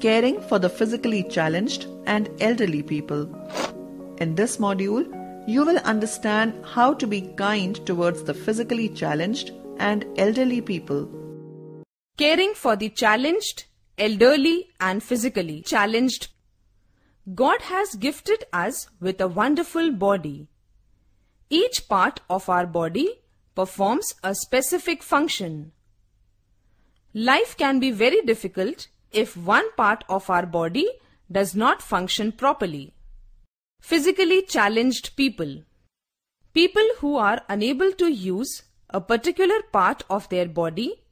Caring for the physically challenged and elderly people. In this module, you will understand how to be kind towards the physically challenged and elderly people. Caring for the challenged, elderly, and physically challenged. God has gifted us with a wonderful body. Each part of our body performs a specific function. Life can be very difficult if one part of our body does not function properly. Physically challenged people. People who are unable to use a particular part of their body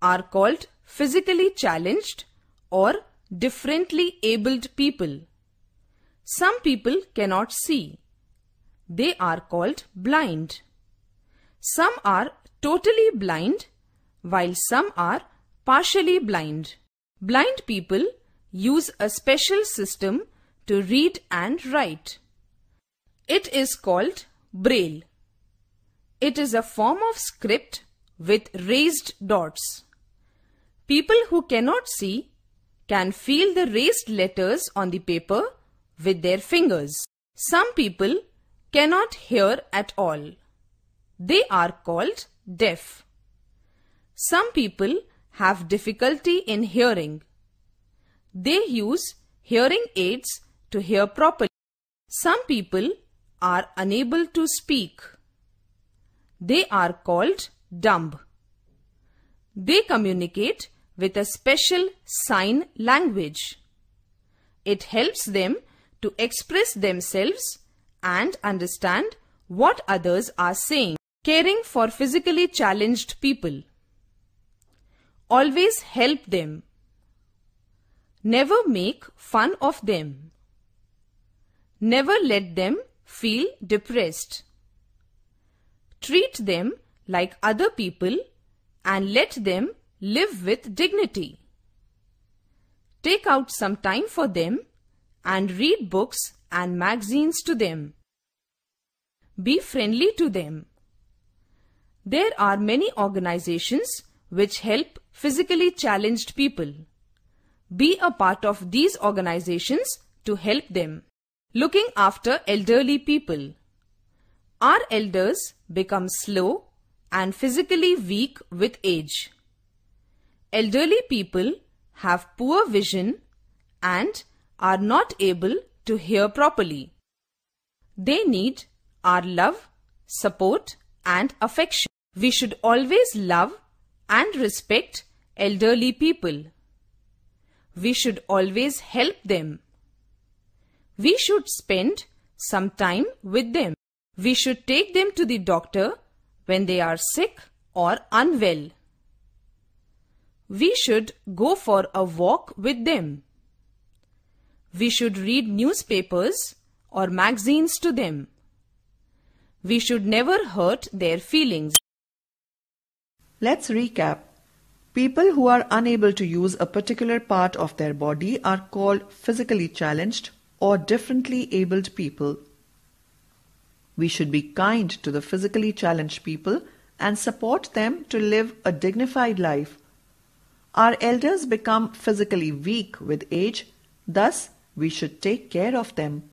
are called physically challenged or differently abled people. Some people cannot see. They are called blind. Some are totally blind while some are partially blind. Blind people use a special system to read and write. It is called Braille. It is a form of script with raised dots. People who cannot see can feel the raised letters on the paper with their fingers. Some people cannot hear at all. They are called deaf. Some people have difficulty in hearing. They use hearing aids to hear properly. Some people are unable to speak. They are called dumb. They communicate with a special sign language. It helps them to express themselves and understand what others are saying. Caring for physically challenged people. Always help them. Never make fun of them. Never let them feel depressed. Treat them like other people and let them live with dignity. Take out some time for them and read books and magazines to them. Be friendly to them. There are many organizations which help physically challenged people. Be a part of these organizations to help them. Looking after elderly people. Our elders become slow and physically weak with age. Elderly people have poor vision and are not able to hear properly. They need our love, support and affection. We should always love and respect elderly people. We should always help them. We should spend some time with them. We should take them to the doctor when they are sick or unwell. We should go for a walk with them. We should read newspapers or magazines to them. We should never hurt their feelings. Let's recap. People who are unable to use a particular part of their body are called physically challenged or differently abled people. We should be kind to the physically challenged people and support them to live a dignified life. Our elders become physically weak with age, thus, we should take care of them.